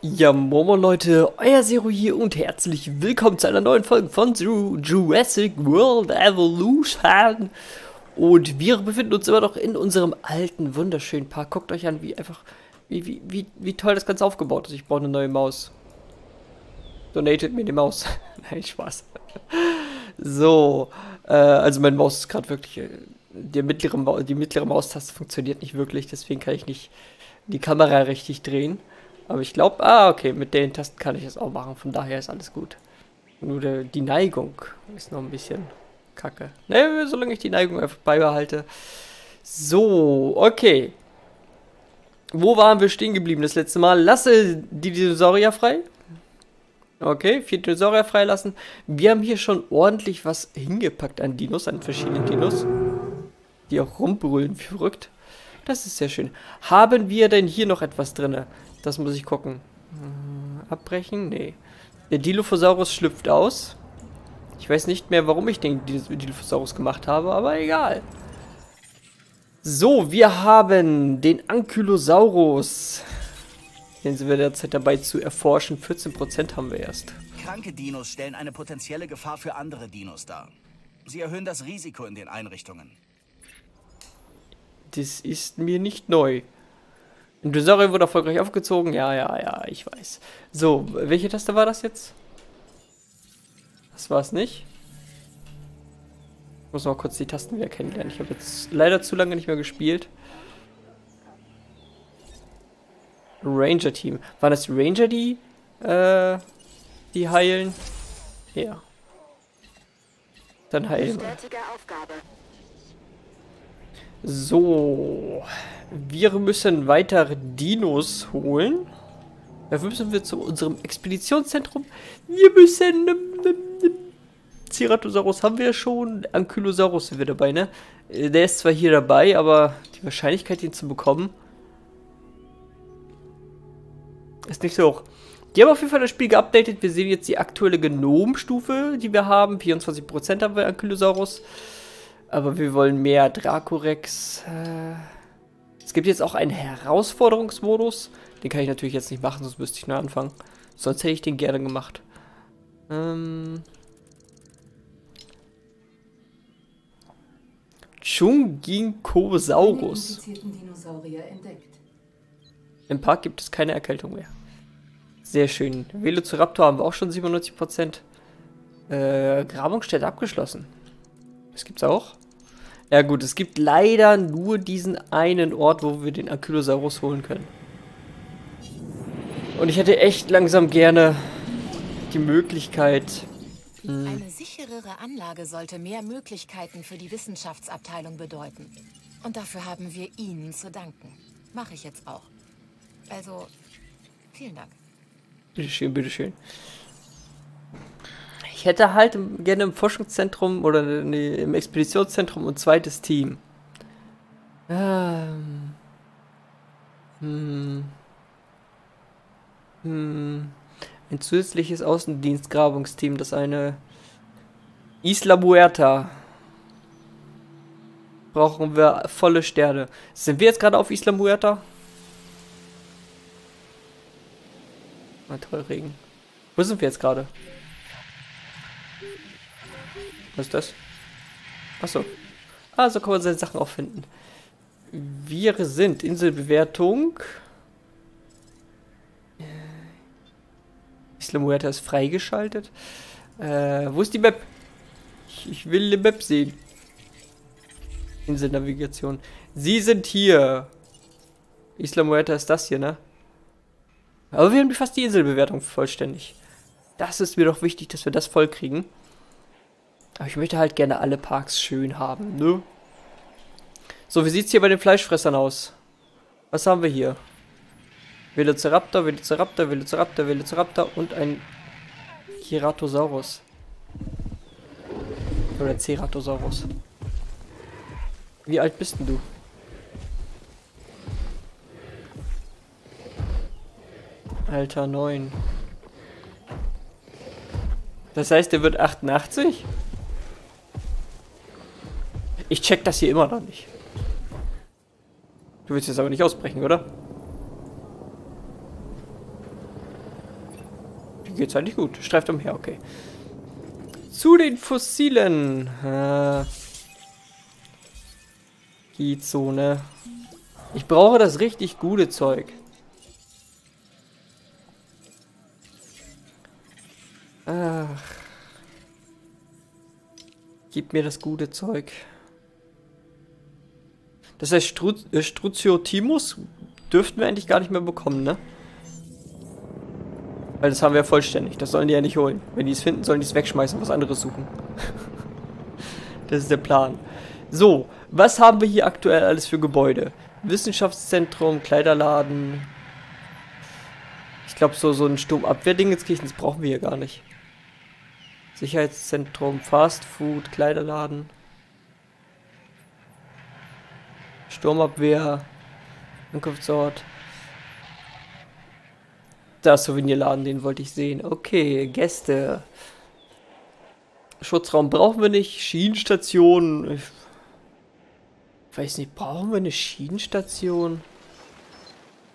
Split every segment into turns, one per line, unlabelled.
Ja, Momo Leute, euer Zero hier und herzlich willkommen zu einer neuen Folge von Jurassic World Evolution. Und wir befinden uns immer noch in unserem alten, wunderschönen Park. Guckt euch an, wie einfach, wie, wie, wie, wie toll das Ganze aufgebaut ist. Ich brauche eine neue Maus. Donated mir die Maus. Nein, Spaß. so, äh, also meine Maus ist gerade wirklich, äh, die mittlere, die mittlere Maustaste funktioniert nicht wirklich, deswegen kann ich nicht die Kamera richtig drehen. Aber ich glaube, ah, okay, mit den Tasten kann ich es auch machen. Von daher ist alles gut. Nur der, die Neigung ist noch ein bisschen kacke. Ne, solange ich die Neigung einfach beibehalte. So, okay. Wo waren wir stehen geblieben das letzte Mal? Lasse die Dinosaurier frei. Okay, vier Dinosaurier freilassen. Wir haben hier schon ordentlich was hingepackt an Dinos, an verschiedenen Dinos. Die auch rumbrüllen, wie verrückt. Das ist sehr schön. Haben wir denn hier noch etwas drin? Das muss ich gucken. Äh, abbrechen? Nee. Der Dilophosaurus schlüpft aus. Ich weiß nicht mehr, warum ich den Dilophosaurus gemacht habe, aber egal. So, wir haben den Ankylosaurus. Den sind wir derzeit dabei zu erforschen. 14% haben wir erst.
Kranke Dinos stellen eine potenzielle Gefahr für andere Dinos dar. Sie erhöhen das Risiko in den Einrichtungen.
Das ist mir nicht neu. Ein Dinosaurier wurde erfolgreich aufgezogen. Ja, ja, ja, ich weiß. So, welche Taste war das jetzt? Das war es nicht. Ich muss mal kurz die Tasten wieder kennenlernen. Ich habe jetzt leider zu lange nicht mehr gespielt. Ranger Team. Waren das Ranger, die, äh, die heilen? Ja. Dann heilen wir. So. Wir müssen weitere Dinos holen. Dafür müssen wir zu unserem Expeditionszentrum. Wir müssen... Ceratosaurus haben wir schon. Ankylosaurus sind wir dabei, ne? Der ist zwar hier dabei, aber die Wahrscheinlichkeit, ihn zu bekommen, ist nicht so hoch. Die haben auf jeden Fall das Spiel geupdatet. Wir sehen jetzt die aktuelle Genomstufe, die wir haben. 24% haben wir Ankylosaurus. Aber wir wollen mehr Dracorex. Äh, es gibt jetzt auch einen Herausforderungsmodus. Den kann ich natürlich jetzt nicht machen, sonst müsste ich nur anfangen. Sonst hätte ich den gerne gemacht. Ähm. Chunginkosaurus. Im Park gibt es keine Erkältung mehr. Sehr schön. Velociraptor haben wir auch schon 97%. Äh, Grabungsstätte abgeschlossen. Das gibt's auch. Ja gut, es gibt leider nur diesen einen Ort, wo wir den Ankylosaurus holen können. Und ich hätte echt langsam gerne die Möglichkeit...
Hm. Eine sicherere Anlage sollte mehr Möglichkeiten für die Wissenschaftsabteilung bedeuten. Und dafür haben wir Ihnen zu danken. Mache ich jetzt auch. Also, vielen Dank.
Bitteschön, bitteschön. Hätte halt gerne im Forschungszentrum oder nee, im Expeditionszentrum ein zweites Team. Ähm. Hm. Hm. Ein zusätzliches Außendienstgrabungsteam, das eine Isla Muerta. Brauchen wir volle Sterne. Sind wir jetzt gerade auf Isla Muerta? Na toll, Regen. Wo sind wir jetzt gerade? Was ist das? Achso. Ah, so kann man seine Sachen auch finden. Wir sind Inselbewertung. Isla Muerta ist freigeschaltet. Äh, wo ist die Map? Ich, ich will die Map sehen. Inselnavigation. Sie sind hier. Isla Muerta ist das hier, ne? Aber wir haben fast die Inselbewertung vollständig. Das ist mir doch wichtig, dass wir das voll kriegen. Aber ich möchte halt gerne alle Parks schön haben, ne? So, wie sieht's hier bei den Fleischfressern aus? Was haben wir hier? Velociraptor, Velociraptor, Velociraptor, Velociraptor und ein Ceratosaurus. Oder Ceratosaurus. Wie alt bist denn du? Alter, 9. Das heißt, der wird 88? Ich check das hier immer noch nicht. Du willst jetzt aber nicht ausbrechen, oder? geht's eigentlich gut. Streift umher, okay. Zu den Fossilen. Äh, geht so, ne? Ich brauche das richtig gute Zeug. Ach. Gib mir das gute Zeug. Das heißt, Stru äh, Struziotimus dürften wir eigentlich gar nicht mehr bekommen, ne? Weil das haben wir ja vollständig. Das sollen die ja nicht holen. Wenn die es finden, sollen die es wegschmeißen und was anderes suchen. das ist der Plan. So, was haben wir hier aktuell alles für Gebäude? Wissenschaftszentrum, Kleiderladen. Ich glaube, so, so ein Sturmabwehrding Kirchen, das brauchen wir hier gar nicht. Sicherheitszentrum, Fastfood, Kleiderladen. Sturmabwehr, Ankunftsort. Das Souvenirladen, den wollte ich sehen. Okay, Gäste. Schutzraum brauchen wir nicht. Schienenstation. Ich weiß nicht, brauchen wir eine Schienenstation?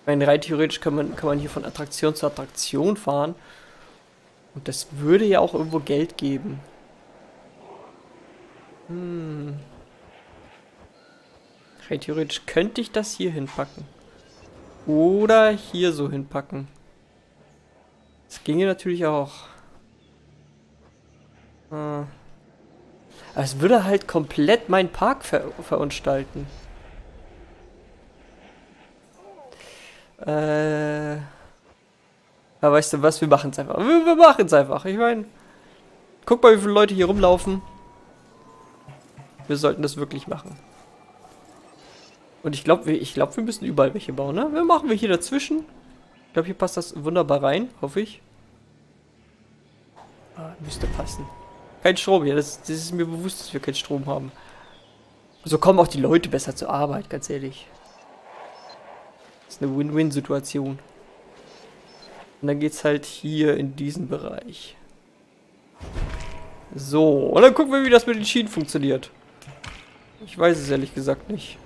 Ich meine, rein theoretisch kann man, kann man hier von Attraktion zu Attraktion fahren. Und das würde ja auch irgendwo Geld geben. Hm. Rein theoretisch könnte ich das hier hinpacken. Oder hier so hinpacken. Das ginge natürlich auch. Ah. Es würde halt komplett meinen Park ver verunstalten. Äh. Ja, weißt du was? Wir machen es einfach. Wir, wir machen es einfach. Ich meine, guck mal, wie viele Leute hier rumlaufen. Wir sollten das wirklich machen. Und ich glaube, ich glaube, wir müssen überall welche bauen, ne? Wir machen wir hier dazwischen. Ich glaube, hier passt das wunderbar rein, hoffe ich. Ah, müsste passen. Kein Strom hier, das, das ist mir bewusst, dass wir keinen Strom haben. So kommen auch die Leute besser zur Arbeit, ganz ehrlich. Das ist eine Win-Win-Situation. Und dann geht's halt hier in diesen Bereich. So, und dann gucken wir, wie das mit den Schienen funktioniert. Ich weiß es ehrlich gesagt nicht.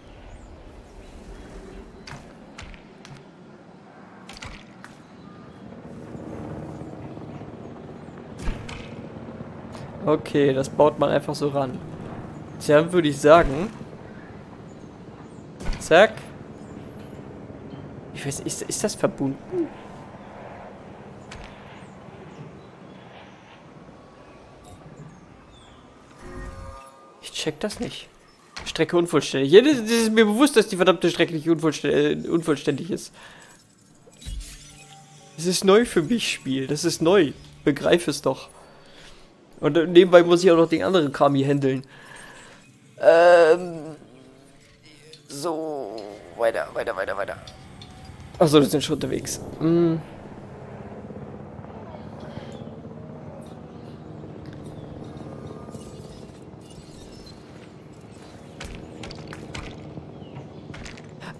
Okay, das baut man einfach so ran. Tja, würde ich sagen. Zack. Ich weiß, ist, ist das verbunden? Ich check das nicht. Strecke unvollständig. Ja, das, das ist mir bewusst, dass die verdammte Strecke nicht unvollständig, äh, unvollständig ist. Das ist neu für mich, Spiel. Das ist neu. Begreif es doch. Und nebenbei muss ich auch noch den anderen Kram hier handeln. Ähm. So. Weiter, weiter, weiter, weiter. Achso, wir sind schon unterwegs. Hm.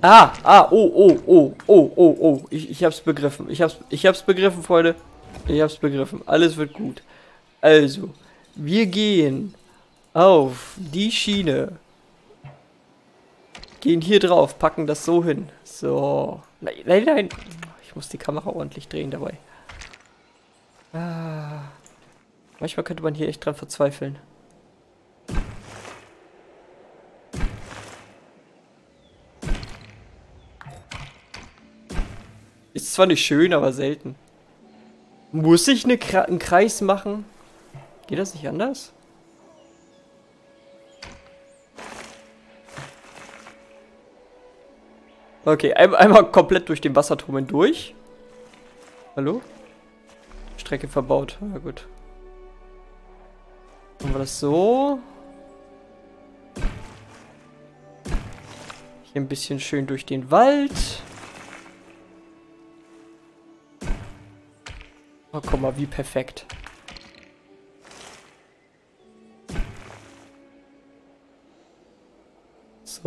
Ah, ah, oh, oh, oh, oh, oh, oh. Ich, ich hab's begriffen. Ich hab's, ich hab's begriffen, Freunde. Ich hab's begriffen. Alles wird gut. Also, wir gehen auf die Schiene. Gehen hier drauf, packen das so hin. So. Nein, nein, nein. Ich muss die Kamera ordentlich drehen dabei. Ah. Manchmal könnte man hier echt dran verzweifeln. Ist zwar nicht schön, aber selten. Muss ich eine, einen Kreis machen? Geht das nicht anders? Okay, ein, einmal komplett durch den Wasserturm durch. Hallo? Strecke verbaut. Na gut. Machen wir das so. Hier ein bisschen schön durch den Wald. Oh, guck mal, wie perfekt.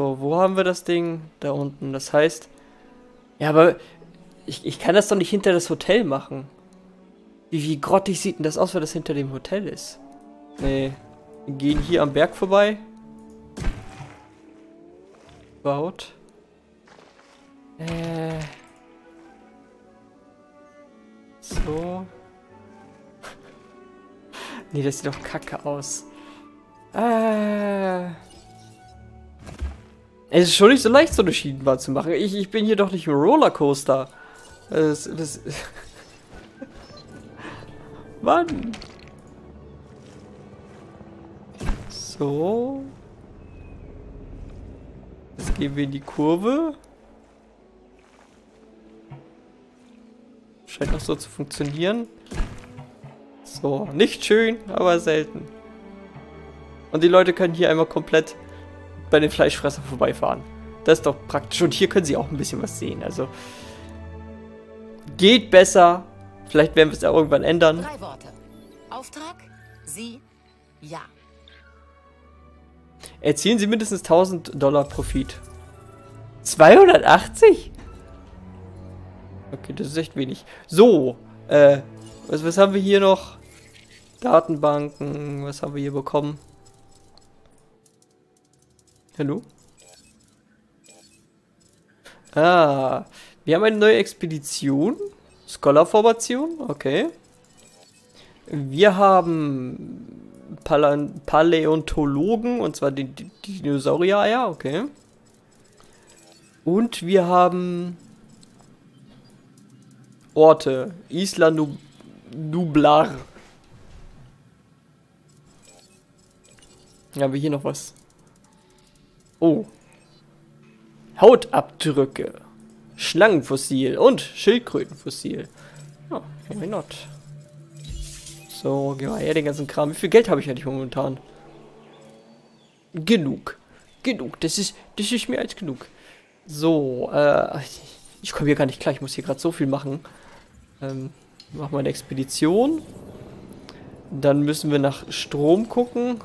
So, wo haben wir das Ding? Da unten. Das heißt... Ja, aber ich, ich kann das doch nicht hinter das Hotel machen. Wie, wie grottig sieht denn das aus, wenn das hinter dem Hotel ist? Nee. Wir gehen hier am Berg vorbei. Baut. Äh. So. Nee, das sieht doch kacke aus. Äh. Es ist schon nicht so leicht, so eine Schienenbahn zu machen. Ich, ich bin hier doch nicht im Rollercoaster. Das, das Mann. So. Jetzt gehen wir in die Kurve. Scheint auch so zu funktionieren. So, nicht schön, aber selten. Und die Leute können hier einmal komplett bei den Fleischfressern vorbeifahren. Das ist doch praktisch. Und hier können sie auch ein bisschen was sehen. Also geht besser. Vielleicht werden wir es ja irgendwann ändern.
Drei Worte. Auftrag, Sie, ja.
Erzielen Sie mindestens 1000 Dollar Profit. 280? Okay, das ist echt wenig. So, äh, was, was haben wir hier noch? Datenbanken, was haben wir hier bekommen? Hallo? Ah, wir haben eine neue Expedition. Scholar-Formation, okay. Wir haben Pala Paläontologen, und zwar die, die, die Dinosaurier-Eier, okay. Und wir haben Orte. Isla Nub Nublar. Haben wir hier noch was? Oh. Hautabdrücke. Schlangenfossil und Schildkrötenfossil. Oh, why not? So, geh mal her, den ganzen Kram. Wie viel Geld habe ich eigentlich momentan? Genug. Genug. Das ist, das ist mehr als genug. So, äh, ich komme hier gar nicht klar. Ich muss hier gerade so viel machen. Ähm, mach mal eine Expedition. Dann müssen wir nach Strom gucken.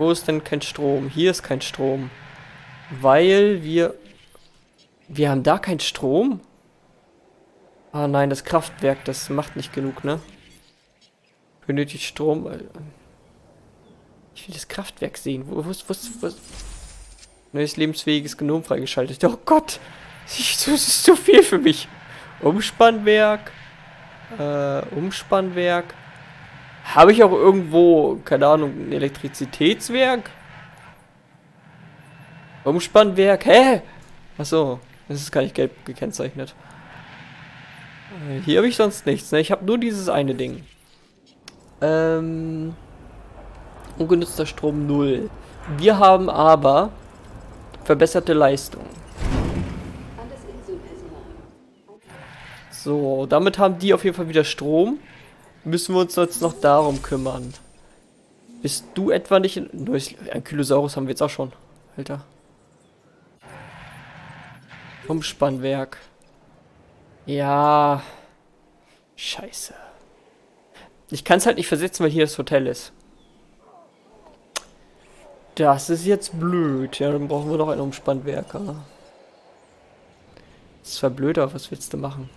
Wo ist denn kein Strom? Hier ist kein Strom. Weil wir... Wir haben da keinen Strom? Ah nein, das Kraftwerk, das macht nicht genug, ne? Benötigt Strom. Ich will das Kraftwerk sehen. Wo, wo, wo, wo, Neues lebensfähiges Genom freigeschaltet. Oh Gott! Das ist zu viel für mich. Umspannwerk. Äh, Umspannwerk. Habe ich auch irgendwo, keine Ahnung, ein Elektrizitätswerk? Umspannwerk? Hä? Achso, das ist gar nicht gelb gekennzeichnet. Äh, hier habe ich sonst nichts, ne? Ich habe nur dieses eine Ding. Ähm, ungenutzter Strom 0. Wir haben aber verbesserte Leistung. So, damit haben die auf jeden Fall wieder Strom. Müssen wir uns jetzt noch darum kümmern. Bist du etwa nicht in... Neues Ankylosaurus haben wir jetzt auch schon. Alter. Umspannwerk. Ja. Scheiße. Ich kann es halt nicht versetzen, weil hier das Hotel ist. Das ist jetzt blöd. Ja, dann brauchen wir noch einen Umspannwerker. Ist zwar blöd, aber was willst du machen?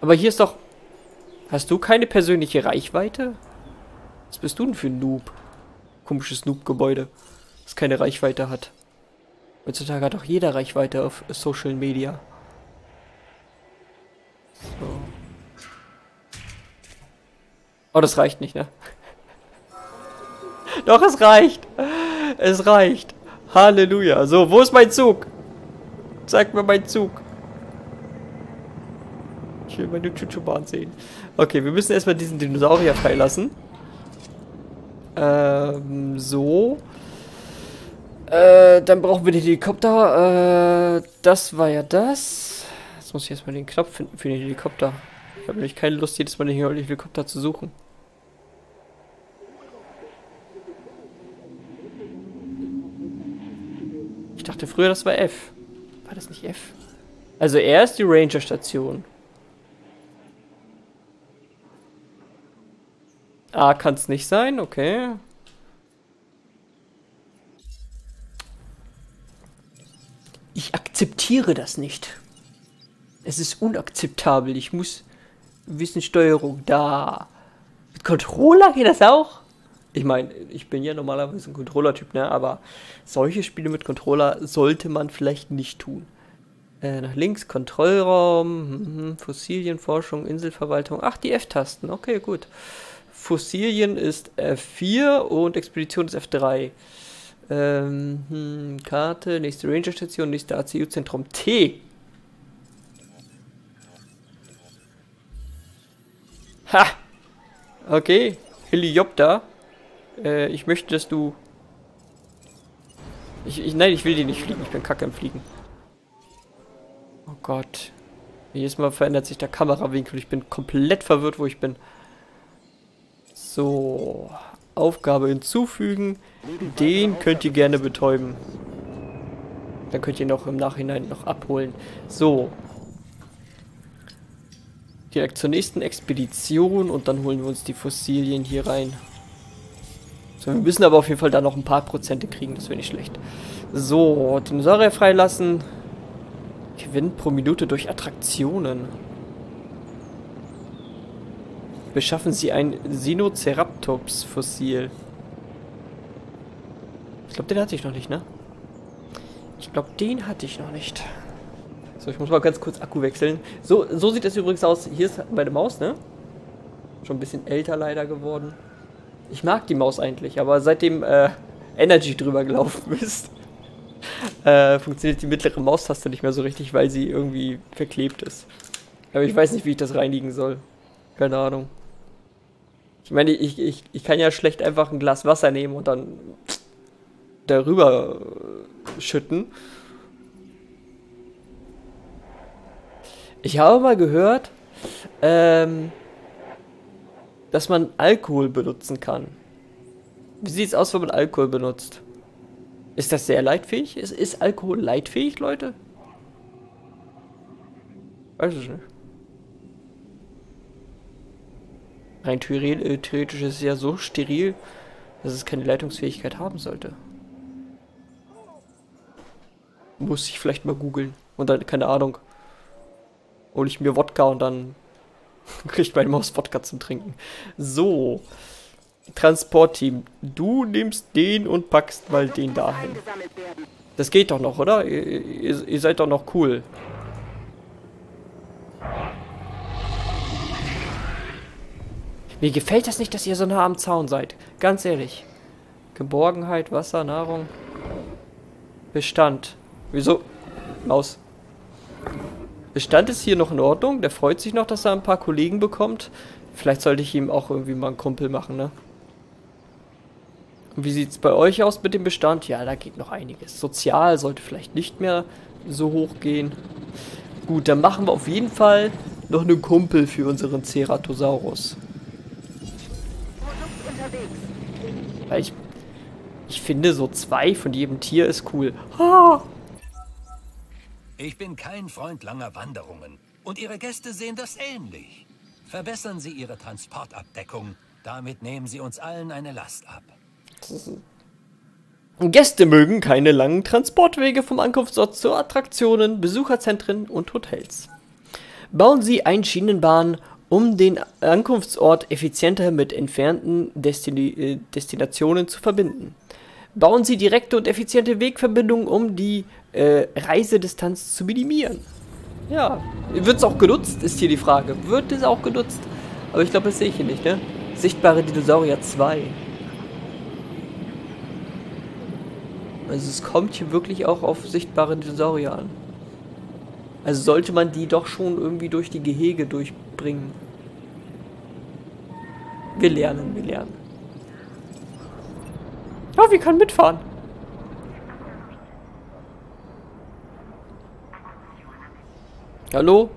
Aber hier ist doch... Hast du keine persönliche Reichweite? Was bist du denn für ein Noob? Komisches Noob-Gebäude, das keine Reichweite hat. Heutzutage hat auch jeder Reichweite auf Social Media. So. Oh, das reicht nicht, ne? Doch, es reicht. Es reicht. Halleluja. So, wo ist mein Zug? Zeig mir meinen Zug. Ich will meine Chuchu-Bahn sehen. Okay, wir müssen erstmal diesen Dinosaurier freilassen. Ähm, so. Äh, dann brauchen wir den Helikopter. Äh, das war ja das. Jetzt muss ich erstmal den Knopf finden für den Helikopter. Ich habe nämlich keine Lust, jedes Mal den Helikopter zu suchen. Ich dachte früher, das war F. War das nicht F? Also er ist die Ranger-Station. A kann es nicht sein, okay. Ich akzeptiere das nicht. Es ist unakzeptabel. Ich muss wissen, Steuerung da. Mit Controller geht das auch? Ich meine, ich bin ja normalerweise ein Controller-Typ, ne? Aber solche Spiele mit Controller sollte man vielleicht nicht tun. Äh, nach links, Kontrollraum, mhm, Fossilienforschung, Inselverwaltung. Ach, die F-Tasten. Okay, gut. Fossilien ist F4 und Expedition ist F3. Ähm, hm, Karte, nächste Ranger-Station, nächste ACU-Zentrum T. Ha! Okay, Heliopter. Äh, ich möchte, dass du... Ich, ich, nein, ich will die nicht fliegen. Ich bin kacke im Fliegen. Oh Gott. Jedes Mal verändert sich der Kamerawinkel. Ich bin komplett verwirrt, wo ich bin. So. Aufgabe hinzufügen. Den könnt ihr gerne betäuben. Dann könnt ihr noch im Nachhinein noch abholen. So. Direkt zur nächsten Expedition und dann holen wir uns die Fossilien hier rein. So, wir müssen aber auf jeden Fall da noch ein paar Prozente kriegen, das wäre nicht schlecht. So, Dinosaurier freilassen. Gewinn pro Minute durch Attraktionen. Beschaffen Sie ein Sinoceratops-Fossil. Ich glaube, den hatte ich noch nicht, ne? Ich glaube, den hatte ich noch nicht. So, ich muss mal ganz kurz Akku wechseln. So, so sieht es übrigens aus. Hier ist meine Maus, ne? Schon ein bisschen älter leider geworden. Ich mag die Maus eigentlich, aber seitdem äh, Energy drüber gelaufen ist, äh, funktioniert die mittlere Maustaste nicht mehr so richtig, weil sie irgendwie verklebt ist. Aber ich weiß nicht, wie ich das reinigen soll. Keine Ahnung. Ich meine, ich, ich, ich kann ja schlecht einfach ein Glas Wasser nehmen und dann darüber schütten Ich habe mal gehört, ähm, dass man Alkohol benutzen kann. Wie sieht es aus, wenn man Alkohol benutzt? Ist das sehr leitfähig? Ist, ist Alkohol leitfähig, Leute? Weiß ich nicht. Rein äh, theoretisch ist es ja so steril, dass es keine Leitungsfähigkeit haben sollte. Muss ich vielleicht mal googeln. Und dann, keine Ahnung hole ich mir Wodka und dann kriegt meine Maus Wodka zum Trinken. So. Transportteam, du nimmst den und packst mal den dahin. Das geht doch noch, oder? Ihr, ihr, ihr seid doch noch cool. Mir gefällt das nicht, dass ihr so nah am Zaun seid. Ganz ehrlich. Geborgenheit, Wasser, Nahrung. Bestand. Wieso? Maus. Bestand ist hier noch in Ordnung. Der freut sich noch, dass er ein paar Kollegen bekommt. Vielleicht sollte ich ihm auch irgendwie mal einen Kumpel machen, ne? Und wie sieht es bei euch aus mit dem Bestand? Ja, da geht noch einiges. Sozial sollte vielleicht nicht mehr so hoch gehen. Gut, dann machen wir auf jeden Fall noch einen Kumpel für unseren Ceratosaurus. Weil ich, ich finde, so zwei von jedem Tier ist cool. Ah!
Ich bin kein Freund langer Wanderungen. Und Ihre Gäste sehen das ähnlich. Verbessern Sie Ihre Transportabdeckung. Damit nehmen Sie uns allen eine Last ab.
Gäste mögen keine langen Transportwege vom Ankunftsort zu Attraktionen, Besucherzentren und Hotels. Bauen Sie ein Schienenbahn, um den Ankunftsort effizienter mit entfernten Destini äh, Destinationen zu verbinden. Bauen Sie direkte und effiziente Wegverbindungen, um die äh, Reisedistanz zu minimieren. Ja, wird es auch genutzt, ist hier die Frage. Wird es auch genutzt? Aber ich glaube, das sehe ich hier nicht, ne? Sichtbare Dinosaurier 2. Also es kommt hier wirklich auch auf sichtbare Dinosaurier an. Also sollte man die doch schon irgendwie durch die Gehege durchbringen. Wir lernen, wir lernen. Ja, wir können mitfahren. Hallo?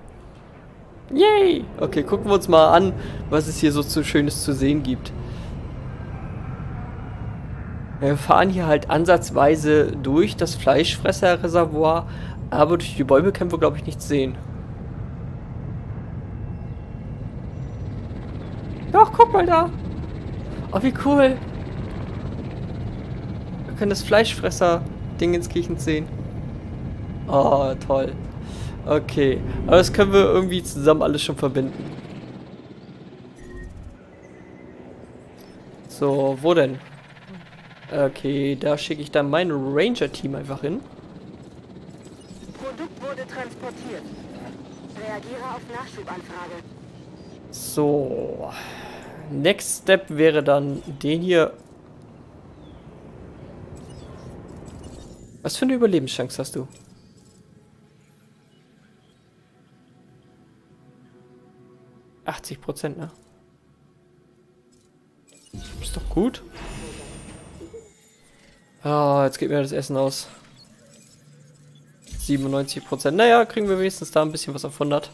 Yay! Okay, gucken wir uns mal an, was es hier so zu Schönes zu sehen gibt. Wir fahren hier halt ansatzweise durch das Fleischfresserreservoir, aber durch die Bäume können wir, glaube ich, nichts sehen. Doch, guck mal da! Oh, wie cool! Wir können das Fleischfresser-Ding ins Kirchen sehen. Oh, toll. Okay, aber das können wir irgendwie zusammen alles schon verbinden. So, wo denn? Okay, da schicke ich dann mein Ranger-Team einfach hin.
Produkt wurde transportiert. Reagiere auf Nachschubanfrage.
So. Next Step wäre dann den hier. Was für eine Überlebenschance hast du? Achtzig Prozent, ne? Ist doch gut. Ah, jetzt geht mir das Essen aus. 97 Prozent. Naja, kriegen wir wenigstens da ein bisschen was auf 100.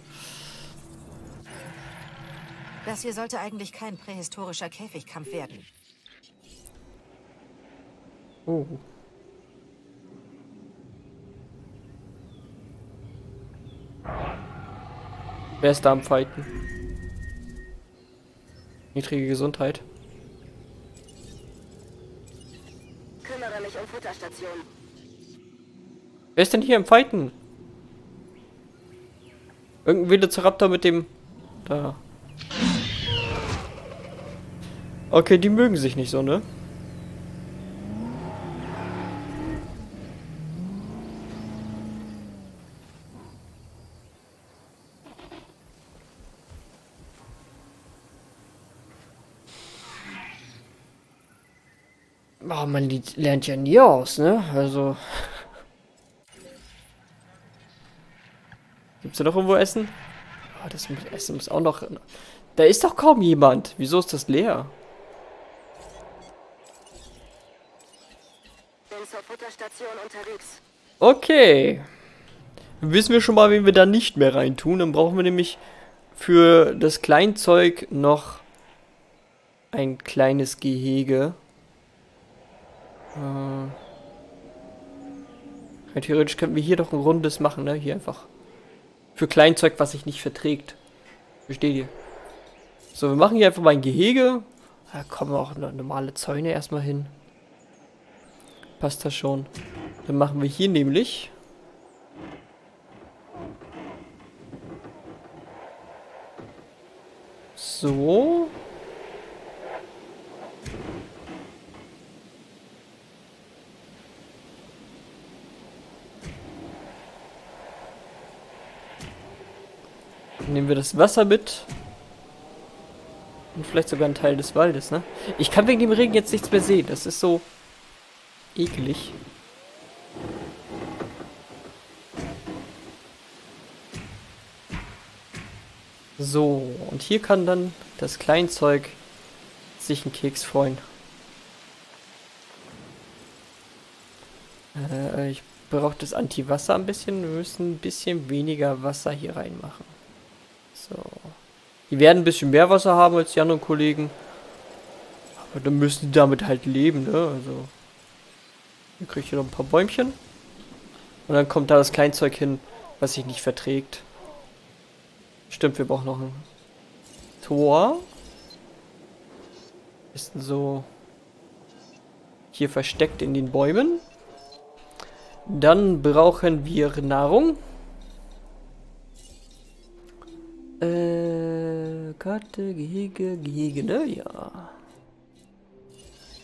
Das hier sollte eigentlich kein prähistorischer Käfigkampf werden.
Oh. Wer ist da am Fighten? Niedrige Gesundheit.
Kümmere mich um Futterstation.
Wer ist denn hier am Fighten? Irgendein Velociraptor mit dem... Da. Okay, die mögen sich nicht so, ne? Oh, man lernt ja nie aus, ne? Also... Gibt's da noch irgendwo Essen? Ah, das Essen muss auch noch... Da ist doch kaum jemand. Wieso ist das leer? Okay. Wissen wir schon mal, wen wir da nicht mehr reintun. Dann brauchen wir nämlich für das Kleinzeug noch ein kleines Gehege. Äh, theoretisch könnten wir hier doch ein rundes machen, ne? Hier einfach. Für Kleinzeug, was sich nicht verträgt. Versteht ihr? So, wir machen hier einfach mal ein Gehege. Da kommen auch no- normale Zäune erstmal hin. Passt das schon. Dann machen wir hier nämlich. So. Nehmen wir das Wasser mit. Und vielleicht sogar einen Teil des Waldes, ne? Ich kann wegen dem Regen jetzt nichts mehr sehen. Das ist so eklig. So, und hier kann dann das Kleinzeug sich einen Keks freuen. Äh, ich brauche das Anti-Wasser ein bisschen. Wir müssen ein bisschen weniger Wasser hier reinmachen. So. Die werden ein bisschen mehr Wasser haben als die anderen Kollegen. Aber dann müssen die damit halt leben, ne? Also. Hier kriege ich hier noch ein paar Bäumchen. Und dann kommt da das Kleinzeug hin, was sich nicht verträgt. Stimmt, wir brauchen noch ein Tor. Ist so hier versteckt in den Bäumen. Dann brauchen wir Nahrung. Äh, Karte, Gehege, Gehege, ne? Ja.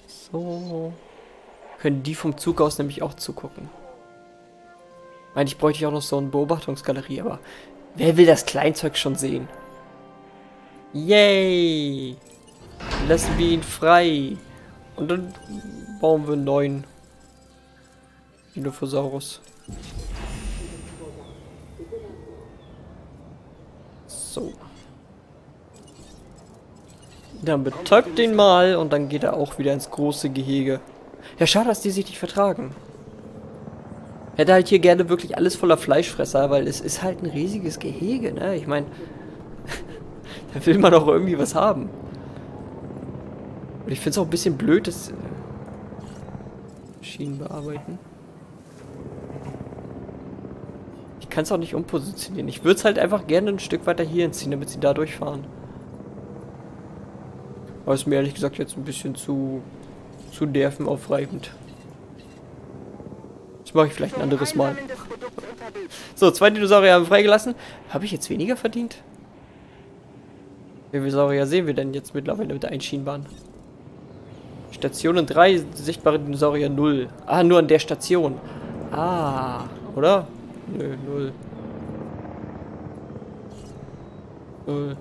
So. Können die vom Zug aus nämlich auch zugucken. Eigentlich bräuchte ich auch noch so eine Beobachtungsgalerie, aber wer will das Kleinzeug schon sehen? Yay! Lassen wir ihn frei. Und dann bauen wir einen neuen Dilophosaurus. So. Dann betäubt den mal und dann geht er auch wieder ins große Gehege. Ja, schade, dass die sich nicht vertragen. Hätte halt hier gerne wirklich alles voller Fleischfresser, weil es ist halt ein riesiges Gehege, ne? Ich meine, da will man auch irgendwie was haben. Und ich finde es auch ein bisschen blöd, das äh, Schienen bearbeiten. Ich kann es auch nicht umpositionieren. Ich würde es halt einfach gerne ein Stück weiter hier hinziehen, damit sie da durchfahren. Aber ist mir ehrlich gesagt jetzt ein bisschen zu, zu nervenaufreibend. Das mache ich vielleicht ein anderes Mal. So, zwei Dinosaurier haben freigelassen. Habe ich jetzt weniger verdient? Wie viele Dinosaurier sehen wir denn jetzt mittlerweile mit der Einschienbahn? Stationen 3, sichtbare Dinosaurier 0. Ah, nur an der Station. Ah, oder? Nö, 0. 0.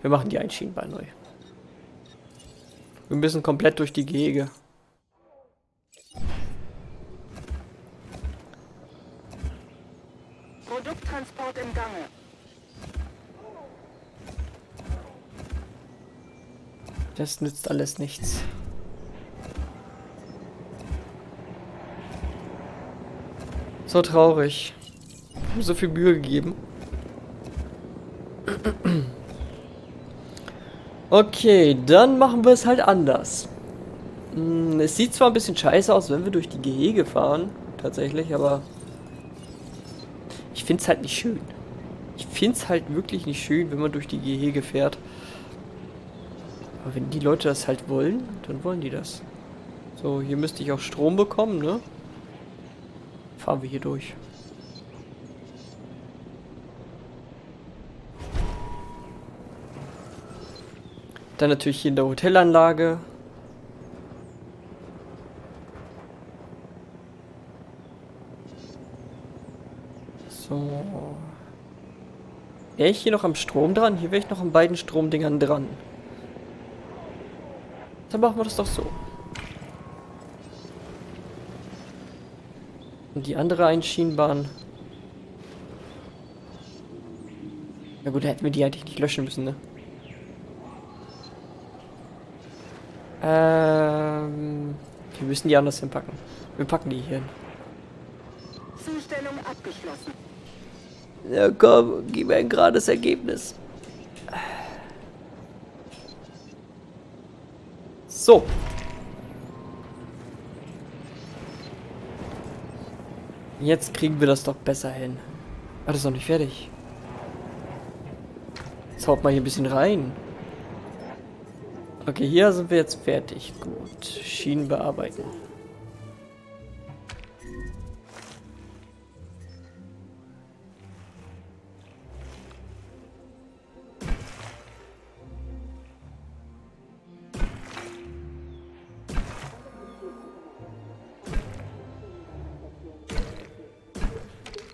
Wir machen die Einschienenbahn neu. Wir müssen komplett durch die Gehege.
Produkttransport im Gange.
Das nützt alles nichts. So traurig. Ich hab mir so viel Mühe gegeben. Okay, dann machen wir es halt anders. Hm, Es sieht zwar ein bisschen scheiße aus, wenn wir durch die Gehege fahren, tatsächlich, aber ich finde es halt nicht schön. Ich finde es halt wirklich nicht schön, wenn man durch die Gehege fährt. Aber wenn die Leute das halt wollen, dann wollen die das. So, hier müsste ich auch Strom bekommen, ne? Fahren wir hier durch. Dann natürlich hier in der Hotelanlage. So. Wäre ich hier noch am Strom dran? Hier wäre ich noch an beiden Stromdingern dran. Dann machen wir das doch so. Und die andere Einschienenbahn. Ja gut, da hätten wir die eigentlich nicht löschen müssen, ne? Ähm, wir müssen die anders hinpacken. Wir packen die hier hin.
Zustellung abgeschlossen.
Ja komm, gib mir ein gerades Ergebnis. So. Jetzt kriegen wir das doch besser hin. Ah, das ist noch nicht fertig. Jetzt haut mal hier ein bisschen rein. Okay, hier sind wir jetzt fertig. Gut. Schienen bearbeiten.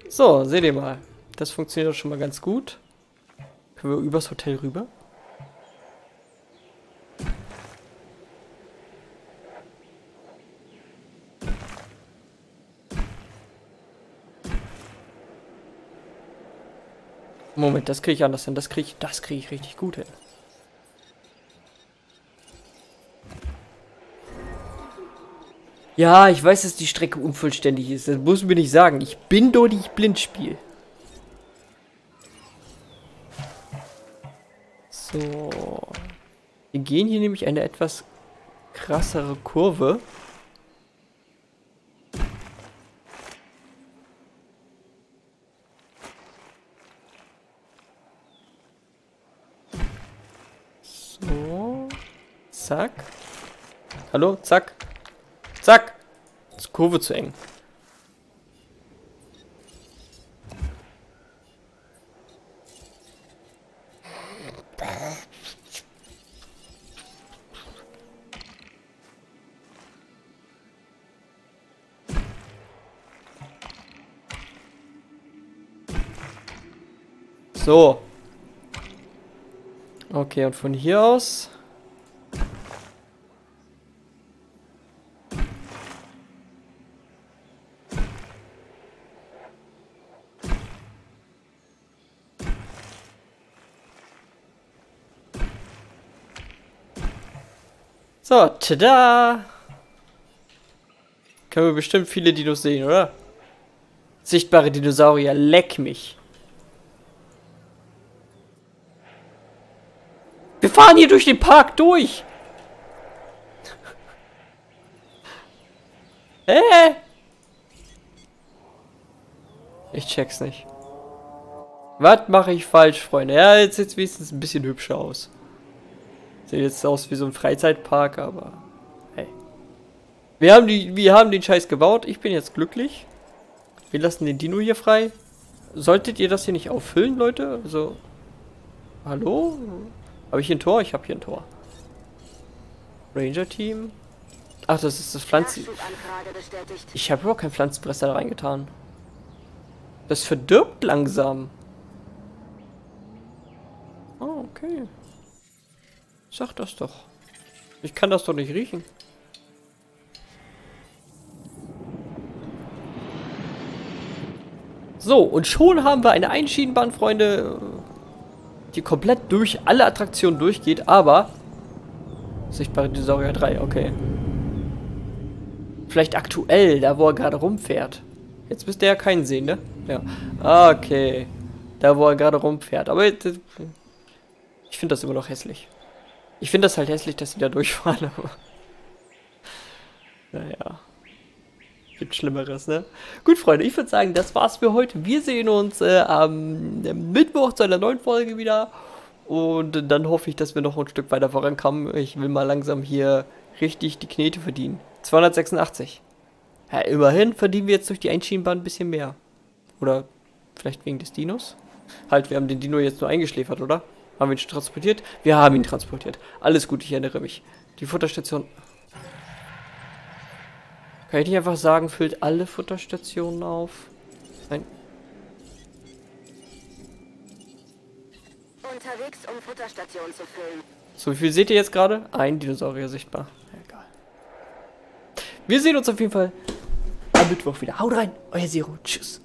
So, seht ihr mal. Das funktioniert doch schon mal ganz gut. Können wir übers Hotel rüber? Moment, das kriege ich anders hin. Das kriege ich, das kriege ich richtig gut hin. Ja, ich weiß, dass die Strecke unvollständig ist. Das muss mir nicht sagen. Ich bin doch nicht Blindspiel. So. Wir gehen hier nämlich eine etwas krassere Kurve. Hallo? Zack. Zack. Ist Kurve zu eng. So. Okay, und von hier aus So, tada! Können wir bestimmt viele Dinos sehen, oder? Sichtbare Dinosaurier, leck mich. Wir fahren hier durch den Park durch. Hä? Ich check's nicht. Was mache ich falsch, Freunde? Ja, jetzt sieht es wenigstens ein bisschen hübscher aus. Sieht jetzt aus wie so ein Freizeitpark, aber hey. Wir haben, die, wir haben den Scheiß gebaut. Ich bin jetzt glücklich. Wir lassen den Dino hier frei. Solltet ihr das hier nicht auffüllen, Leute? Also, hallo? Habe ich hier ein Tor? Ich habe hier ein Tor. Ranger-Team. Ach, das ist das Pflanzen... Ich habe überhaupt keinen Pflanzenpresser da reingetan. Das verdirbt langsam. Oh, okay. Sag das doch. Ich kann das doch nicht riechen. So, und schon haben wir eine Einschienenbahn, Freunde, die komplett durch alle Attraktionen durchgeht, aber... Sichtbare Dinosaurier 3, okay. Vielleicht aktuell, da wo er gerade rumfährt. Jetzt müsste er ja keinen sehen, ne? Ja. Okay. Da wo er gerade rumfährt. Aber ich finde das immer noch hässlich. Ich finde das halt hässlich, dass sie da durchfahren, aber... Naja. Gibt Schlimmeres, ne? Gut, Freunde, ich würde sagen, das war's für heute. Wir sehen uns äh, am Mittwoch zu einer neuen Folge wieder. Und dann hoffe ich, dass wir noch ein Stück weiter vorankommen. Ich will mal langsam hier richtig die Knete verdienen. 286. Ja, immerhin verdienen wir jetzt durch die Einschienenbahn ein bisschen mehr. Oder vielleicht wegen des Dinos? Halt, wir haben den Dino jetzt nur eingeschläfert, oder? Haben wir ihn schon transportiert? Wir haben ihn transportiert. Alles gut, ich erinnere mich. Die Futterstation... Kann ich nicht einfach sagen, füllt alle Futterstationen auf? Nein.
Unterwegs, um Futterstation zu füllen.
So, wie viel seht ihr jetzt gerade? Ein Dinosaurier sichtbar. Egal. Wir sehen uns auf jeden Fall am Mittwoch wieder. Haut rein, euer Zero. Tschüss.